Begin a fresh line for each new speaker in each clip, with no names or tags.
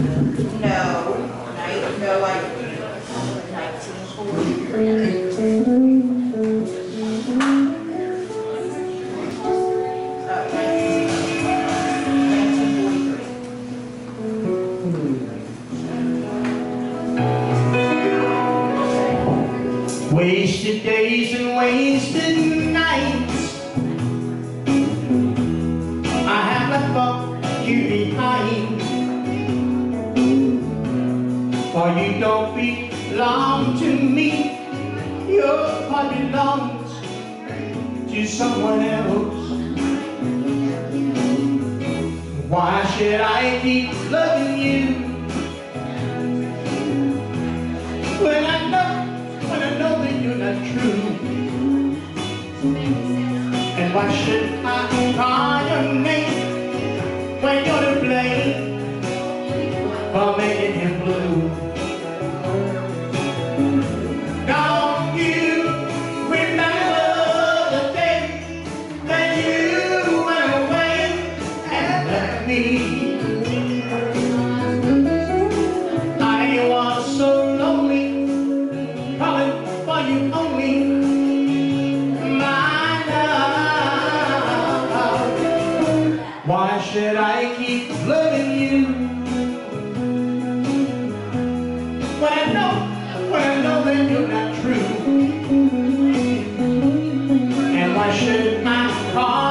No, no, like forty-three. Oh,
wasted days and wasted nights. I haven't left you behind For you don't belong to me. Your heart belongs to someone else. Why should I keep loving you When I know, when I know that you're not true? And why should I call your name When you're to blame For making him Why should I keep loving you? When I know, when I know that you're not true. And why should my call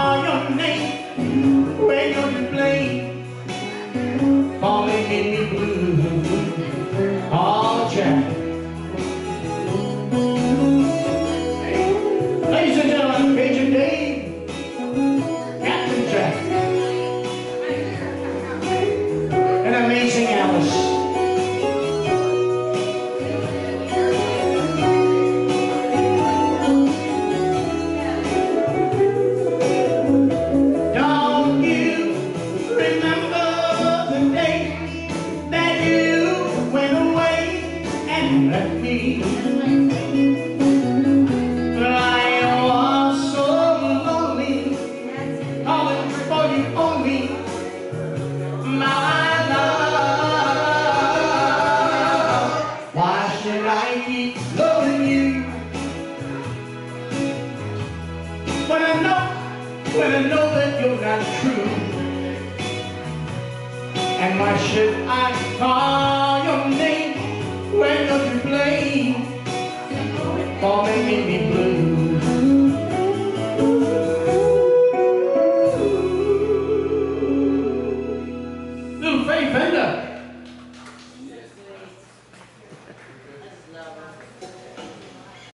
when I know, when I know that you're not true? And why should I call your name when you're